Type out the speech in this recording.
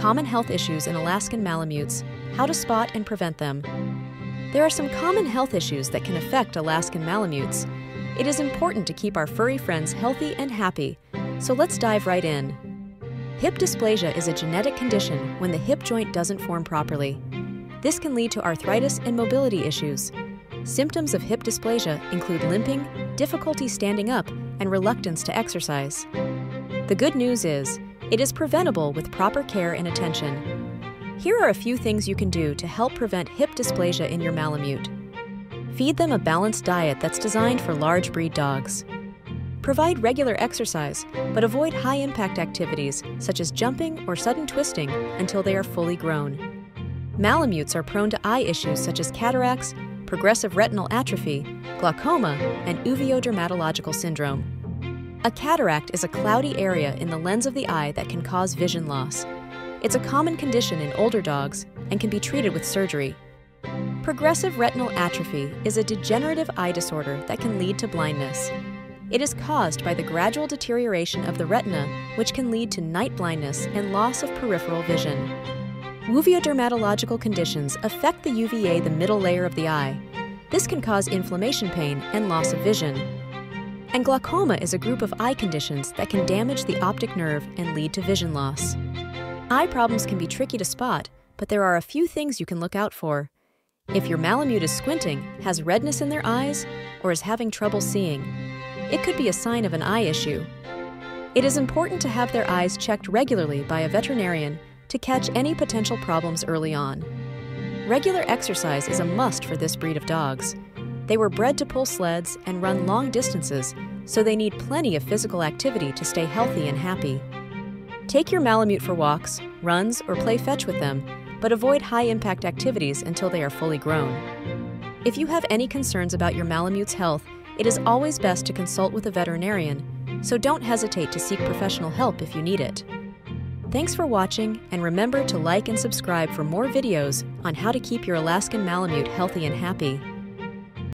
Common health issues in Alaskan Malamutes, how to spot and prevent them. There are some common health issues that can affect Alaskan Malamutes. It is important to keep our furry friends healthy and happy, so let's dive right in. Hip dysplasia is a genetic condition when the hip joint doesn't form properly. This can lead to arthritis and mobility issues. Symptoms of hip dysplasia include limping, difficulty standing up, and reluctance to exercise. The good news is, it is preventable with proper care and attention. Here are a few things you can do to help prevent hip dysplasia in your Malamute. Feed them a balanced diet that's designed for large breed dogs. Provide regular exercise, but avoid high impact activities such as jumping or sudden twisting until they are fully grown. Malamutes are prone to eye issues such as cataracts, progressive retinal atrophy, glaucoma, and uveodermatological syndrome. A cataract is a cloudy area in the lens of the eye that can cause vision loss. It's a common condition in older dogs and can be treated with surgery. Progressive retinal atrophy is a degenerative eye disorder that can lead to blindness. It is caused by the gradual deterioration of the retina, which can lead to night blindness and loss of peripheral vision. Uveodermatological conditions affect the uvea, the middle layer of the eye. This can cause inflammation pain and loss of vision. And glaucoma is a group of eye conditions that can damage the optic nerve and lead to vision loss. Eye problems can be tricky to spot, but there are a few things you can look out for. If your Malamute is squinting, has redness in their eyes, or is having trouble seeing, it could be a sign of an eye issue. It is important to have their eyes checked regularly by a veterinarian to catch any potential problems early on. Regular exercise is a must for this breed of dogs. They were bred to pull sleds and run long distances, so they need plenty of physical activity to stay healthy and happy. Take your Malamute for walks, runs, or play fetch with them, but avoid high impact activities until they are fully grown. If you have any concerns about your Malamute's health, it is always best to consult with a veterinarian, so don't hesitate to seek professional help if you need it. Thanks for watching, and remember to like and subscribe for more videos on how to keep your Alaskan Malamute healthy and happy.